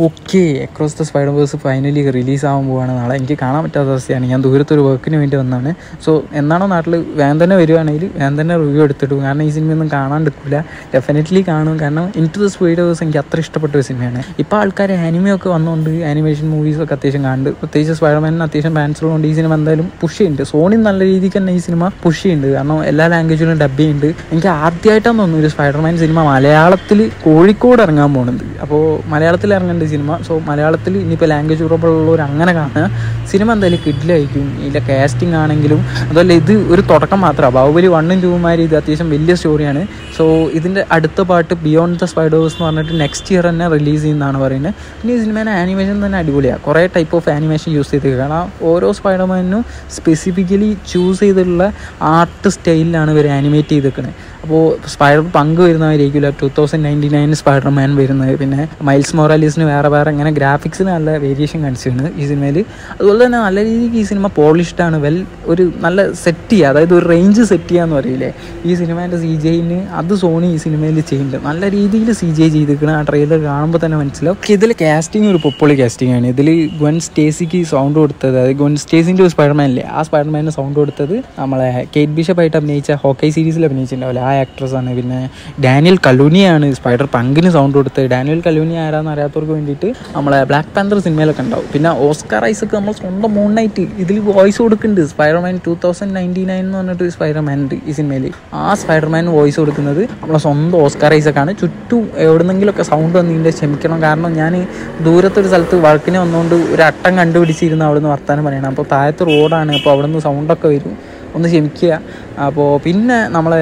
Okay across the spider verse finally release ആവാൻ പോവാണ്. നാളെ എനിക്ക് കാണാൻ പറ്റാത്ത അവസ്ഥയാണ്. ഞാൻ ദൂരത്തൊരു വർക്കിന് വേണ്ടി വന്നതാണ് സോ എന്നാണോ നാട്ടിൽ വേഗം തന്നെ വരുവാണെങ്കിൽ വേഗം തന്നെ റിവ്യൂ എടുത്തിട്ടു കാരണം ഈ സിനിമയൊന്നും കാണാൻ എടുക്കില്ല ഡെഫിനറ്റ്ലി കാണും. കാരണം into the spider verse എനിക്ക് അത്ര ഇഷ്ടപ്പെട്ട ഒരു സിനിമയാണ് ഇപ്പോൾ ആൾക്കാർ ആനിമയൊക്കെ വന്നുകൊണ്ട് ആനിമേഷൻ മൂവീസൊക്കെ അത്യാവശ്യം കാണുന്നുണ്ട് പ്രത്യേകിച്ച് സ്പൈഡർമാനിന് അത്യാവശ്യം ഫാൻസ് ഉള്ളതുകൊണ്ട് ഈ സിനിമ എന്തായാലും പുഷ് ചെയ്യുന്നുണ്ട് സോണി നല്ല രീതിക്ക് തന്നെ ഈ സിനിമ പുഷ് ചെയ്യുന്നുണ്ട് കാരണം എല്ലാ ലാംഗ്വേജിലും ഡബ് ചെയ്യുന്നുണ്ട് എനിക്ക് ആദ്യമായിട്ടാണ് തോന്നുന്നു ഒരു സ്പൈഡർമാൻ സിനിമ മലയാളത്തിൽ കോഴിക്കോട് ഇറങ്ങാൻ പോകുന്നുണ്ട് അപ്പോൾ മലയാളത്തിൽ ഇറങ്ങേണ്ട സിനിമ. സോ മലയാളത്തിൽ ഇനിയിപ്പോൾ ലാംഗ്വേജ് ഉറപ്പുള്ളവർ അങ്ങനെ കാണുക. സിനിമ എന്തായാലും കിഡിലായിരിക്കും ഇല്ല കാസ്റ്റിംഗ് ആണെങ്കിലും. അതുപോലെ ഇത് ഒരു തുടക്കം മാത്രമാണ് ബാഹുബലി വണ്ണും ടൂമാരി ഇത് അത്യാവശ്യം വലിയ സ്റ്റോറിയാണ് സോ ഇതിന്റെ അടുത്ത പാട്ട് ബിയോണ്ട് ദ സ്പൈഡേഴ്സ് എന്ന് പറഞ്ഞിട്ട് നെക്സ്റ്റ് ഇയർ തന്നെ റിലീസ് ചെയ്യുന്നതാണ് പറയുന്നത്. പിന്നെ ഈ സിനിമേനെ ആനിമേഷൻ തന്നെ അടിപൊളിയാണ് കുറേ ടൈപ്പ് ഓഫ് ആനിമേഷൻ യൂസ് ചെയ്ത് കാരണം ഓരോ സ്പൈഡർമാനും സ്പെസിഫിക്കലി ചൂസ് ചെയ്തിട്ടുള്ള ആർട്ട് സ്റ്റൈലിലാണ് ഇവർ ആനിമേറ്റ് ചെയ്തേക്കുന്നത് അപ്പോൾ സ്പൈഡർ പങ്ക് വരുന്നവരായിരിക്കില്ല two thousand ninety nine Spiderman വരുന്നത്. പിന്നെ മൈൽസ് മൊറാലിസിന് വേറെ വേറെ ഇങ്ങനെ ഗ്രാഫിക്സിന് നല്ല വേരിയേഷൻ കാണിച്ചിട്ടുണ്ട് ഈ സിനിമയിൽ അതുപോലെ തന്നെ നല്ല രീതിക്ക് ഈ സിനിമ പോളിഷ്ഡാണ് വെൽ ഒരു നല്ല സെറ്റ് ചെയ്യുക അതായത് ഒരു റേഞ്ച് സെറ്റ് ചെയ്യാന്ന് പറയില്ലേ. ഈ സിനിമേന്റെ സി ജെയിന് അത് സോണി ഈ സിനിമയിൽ ചെയ്യുന്നുണ്ട്. നല്ല രീതിയിൽ സി ജെ ചെയ്തിരിക്കണം ആ ട്രെയിലർ കാണുമ്പോൾ തന്നെ മനസ്സിലാവും. ഇതിൽ കാസ്റ്റിംഗ് ഒരു പൊപ്പൊളി കാസ്റ്റിംഗ് ആണ്. ഇതിൽ ഗവൻ സ്റ്റേസിക്ക് സൗണ്ട് കൊടുത്തത്. അതായത് ഗവൻ സ്റ്റേസിന്റെ ഒരു സ്പൈഡർമാൻ ഇല്ലേ? ആ സ്പൈഡർമാനിന് സൗണ്ട് കൊടുത്തത് നമ്മളെ കേറ്റ് ബിഷപ്പായിട്ട് അഭിനയിച്ച ഹോക്കൈ സീരീസിൽ അഭിനയിച്ചിട്ടുണ്ടാവില്ല? ആക്ട്രസ് ആണ്. പിന്നെ ഡാനിയൽ കലൂനിയാണ് സ്പൈഡർ പങ്കിന് സൗണ്ട് കൊടുത്ത് ഡാനിയൽ കലൂനി ആരാന്ന് അറിയാത്തവർക്ക് വേണ്ടിയിട്ട് നമ്മളെ ബ്ലാക്ക് പാന്തർ സിനിമയിലൊക്കെ ഉണ്ടാവും. പിന്നെ ഓസ്കാർ ഐസക്ക് നമ്മൾ സ്വന്തം മൂൺ നൈറ്റ് ഇതിൽ വോയിസ് കൊടുക്കുന്നുണ്ട്. Spiderman two thousand ninety nine എന്ന് പറഞ്ഞിട്ട് സ്പൈഡർമാൻ ഉണ്ട് ഈ സിനിമയിൽ ആ സ്പൈഡർമാൻ വോയിസ് കൊടുക്കുന്നത് നമ്മളെ സ്വന്തം ഓസ്കാർ ഐസക്കാണ് ചുറ്റും എവിടെന്നെങ്കിലുമൊക്കെ സൗണ്ട് വന്നിട്ട് ക്ഷമിക്കണം. കാരണം ഞാൻ ദൂരത്തൊരു സ്ഥലത്ത് വഴക്കിനെ വന്നുകൊണ്ട് ഒരു അട്ടം കണ്ടുപിടിച്ചിരുന്നു അവിടെ നിന്ന് വർത്താനം പറയണം. അപ്പോൾ താഴത്ത് റോഡാണ് അപ്പോൾ അവിടെ നിന്ന് സൗണ്ടൊക്കെ വരും. ഒന്ന് ക്ഷമിക്കുക. അപ്പോൾ പിന്നെ നമ്മളെ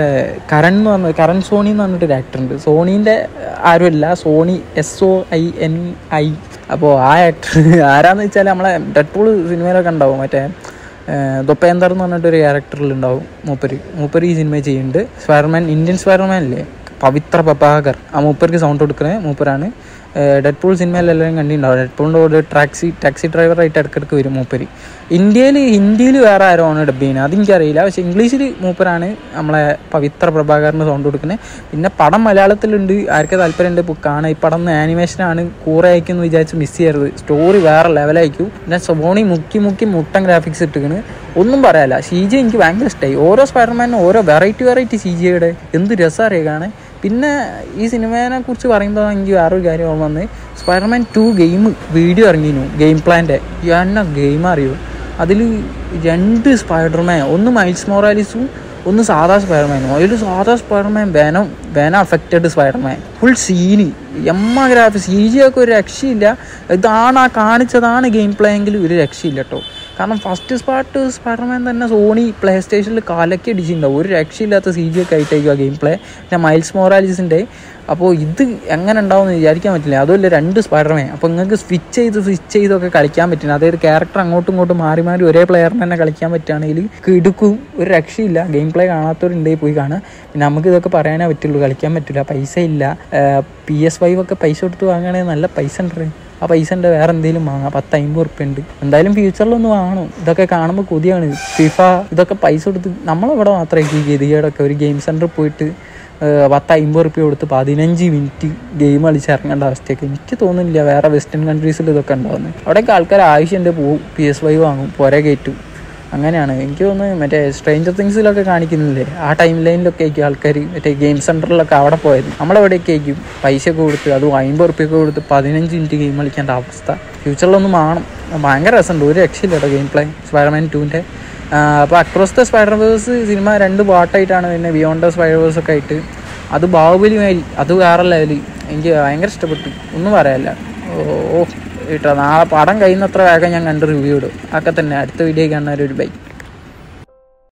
കരൺ എന്ന് പറഞ്ഞ കരൺ സോണി എന്ന് പറഞ്ഞിട്ടൊരു ആക്ടറുണ്ട് സോണീന്റെ ആരുമല്ല Sony S O I N I അപ്പോൾ ആ ആക്ടർ ആരാന്ന് വെച്ചാൽ നമ്മളെ ഡെഡ്പൂൾ സിനിമയിലൊക്കെ ഉണ്ടാവും. മറ്റേ ദൊപ്പേന്തർ എന്ന് പറഞ്ഞിട്ടൊരു ക്യാരക്ടറിലുണ്ടാവും മൂപ്പര്. മൂപ്പര് ഈ സിനിമ ചെയ്യുന്നുണ്ട്. സ്വയർമാൻ ഇന്ത്യൻ സ്വയർമാൻ അല്ലേ? പവിത്ര പപ്പാകർ ആ മൂപ്പർക്ക് സൗണ്ട് കൊടുക്കുന്നത് മൂപ്പരാണ്. ഡെഡ്പൂൾ സിനിമയിൽ എല്ലാവരും കണ്ടിട്ടുണ്ടാവും. ഡെഡ് പൂളിന്റെ കൂടെ ടാക്സി ടാക്സി ഡ്രൈവറായിട്ട് ഇടയ്ക്കിടയ്ക്ക് വരും മൂപ്പര്. ഇന്ത്യയിൽ ഹിന്ദിയിൽ വേറെ ആരോ ആണ് ഡബ് ചെയ്യുന്നത്. അതെനിക്കറിയില്ല. പക്ഷേ ഇംഗ്ലീഷിൽ മൂപ്പരാണ് നമ്മളെ പവിത്ര പ്രഭാകറിന് സൗണ്ട് കൊടുക്കുന്നത് പിന്നെ പടം മലയാളത്തിലുണ്ട്. ആർക്ക് താല്പര്യമുണ്ട് ഇപ്പോൾ കാണാം. ഈ പടം ആനിമേഷനാണ് കൂറെ അയക്കുമെന്ന് വിചാരിച്ച് മിസ് ചെയ്യരുത്. സ്റ്റോറി വേറെ ലെവലായിരിക്കും പിന്നെ സോണി മുക്കി മുക്കി മുട്ടൻ ഗ്രാഫിക്സ് ഇട്ടിക്കണ് ഒന്നും പറയാല്ല. സി ജി എനിക്ക് ഭയങ്കര ഇഷ്ടമായി ഓരോ സ്പൈഡർമാനും ഓരോ വെറൈറ്റി വെറൈറ്റി സി ജിയുടെ എന്ത് രസമറിയ കാണാൻ? പിന്നെ ഈ സിനിമേനെ കുറിച്ച് പറയുമ്പോൾ എനിക്ക് വേറൊരു കാര്യം ഓർമ്മ വന്ന്. സ്പൈഡർമാൻ ടു ഗെയിം വീഡിയോ ഇറങ്ങിയിരുന്നു ഗെയിം പ്ലാന്റെ എന്ന ഗെയിം അറിയൂ? അതിൽ രണ്ട് സ്പൈഡർമാൻ ഒന്ന് മൈൽസ് മൊറാലിസും ഒന്ന് സാധാ സ്പൈഡർമാനും അതിൽ സാധാ സ്പൈഡർമാൻ വേനം വേന അഫക്റ്റഡ് സ്പൈഡർമാൻ ഫുൾ സീന് എമ്മഗ്രാഫി സി ജി ഒക്കെ ഒരു രക്ഷയില്ല. ഇതാണ് ആ കാണിച്ചതാണ് ഗെയിം പ്ലേ എങ്കിൽ ഒരു രക്ഷയില്ല കേട്ടോ കാരണം ഫസ്റ്റ് സ്പാർട്ട് സ്പൈഡർമാൻ തന്നെ സോണി പ്ലേ സ്റ്റേഷനിൽ കാലൊക്കെ അടിച്ചിട്ടുണ്ടാവും ഒരു രക്ഷയില്ലാത്ത സി ജി ഒക്കെ ആയിട്ടായിരിക്കും ആ ഗെയിം പ്ലേ പിന്നെ മൈൽസ് മോറാലിസിന്റെ അപ്പോൾ ഇത് എങ്ങനെ ഉണ്ടാവുമെന്ന് വിചാരിക്കാൻ പറ്റില്ല. അതുമല്ല രണ്ട് സ്പൈഡർമാൻ അപ്പോൾ നിങ്ങൾക്ക് സ്വിച്ച് ചെയ്ത് സ്വിച്ച് ചെയ്തൊക്കെ കളിക്കാൻ പറ്റില്ല. അതായത് ക്യാരക്ടർ അങ്ങോട്ടും ഇങ്ങോട്ടും മാറി മാറി ഒരേ പ്ലെയറിന് തന്നെ കളിക്കാൻ പറ്റുകയാണെങ്കിൽ കിടുക്കും. ഒരു രക്ഷയില്ല. ഗെയിം പ്ലേ കാണാത്തവരുണ്ടെങ്കിൽ പോയി കാണുക. പിന്നെ നമുക്ക് ഇതൊക്കെ പറയാനേ പറ്റുള്ളൂ. കളിക്കാൻ പറ്റില്ല പൈസ ഇല്ല പി എസ് ഫൈവ് ഒക്കെ പൈസ കൊടുത്ത് വാങ്ങുകയാണെങ്കിൽ നല്ല പൈസ ഉണ്ട് ആ പൈസ ഉണ്ട് വേറെ എന്തെങ്കിലും വാങ്ങാം. പത്ത് അമ്പത് ഉറുപ്പ്യ ഉണ്ട്. എന്തായാലും ഫ്യൂച്ചറിലൊന്ന് വാങ്ങണം. ഇതൊക്കെ കാണുമ്പോൾ കൊതിയാണ്. ഫിഫ ഇതൊക്കെ പൈസ കൊടുത്ത് നമ്മളിവിടെ മാത്രമേ ഈ ഗതികേടൊക്കെ ഒരു ഗെയിം സെന്ററിൽ പോയിട്ട് പത്ത് അമ്പത് റുപ്യ കൊടുത്ത് പതിനഞ്ച് മിനിറ്റ് ഗെയിം കളിച്ച് ഇറങ്ങേണ്ട അവസ്ഥയൊക്കെ എനിക്ക് തോന്നുന്നില്ല. വേറെ വെസ്റ്റേൺ കൺട്രീസിൽ ഇതൊക്കെ ഉണ്ടാവുന്നത് അവിടെയൊക്കെ ആൾക്കാർ ആവശ്യമുണ്ട് പോകും പി എസ് വൈ വാങ്ങും. പുര കയറ്റും അങ്ങനെയാണ്. എനിക്ക് തോന്നുന്നു മറ്റേ സ്ട്രേഞ്ചർ തിങ്സിലൊക്കെ കാണിക്കുന്നില്ലേ? ആ ടൈം ലൈനിലൊക്കെ ആയിരിക്കും ആൾക്കാർ മറ്റേ ഗെയിം സെന്ററിലൊക്കെ അവിടെ പോയത്. നമ്മളെവിടെയൊക്കെ ആയിരിക്കും? പൈസ കൊടുത്ത് അതും അമ്പത് റുപ്യൊക്കെ കൊടുത്ത് പതിനഞ്ച് മിനിറ്റ് ഗെയിം കളിക്കേണ്ട അവസ്ഥ. ഫ്യൂച്ചറിലൊന്നും ആണ് ഭയങ്കര രസമുണ്ട്. ഒരു രക്ഷയില്ല കേട്ടോ ഗെയിം പ്ലേ സ്പൈഡർമാൻ ടൂവിന്റെ അപ്പോൾ അക്രോസ് ദ സ്പൈഡർവേഴ്സ് സിനിമ രണ്ട് പാട്ടായിട്ടാണ് പിന്നെ ബിയോണ്ട് ദ സ്പൈഡർവേഴ്സ് ഒക്കെ ആയിട്ട്. അത് ബാഹുബലി അത് വേറെ ലെവൽ എനിക്ക് ഭയങ്കര ഇഷ്ടപ്പെട്ടു. ഒന്നും പറയാനില്ല. ഓ. കേട്ടോ നാളെ പടം കഴിയുന്നത്ര വേഗം ഞാൻ കണ്ട് റിവ്യൂ ഇടും. ഒക്കെ തന്നെ. അടുത്ത വീഡിയോ ഒരു ബൈ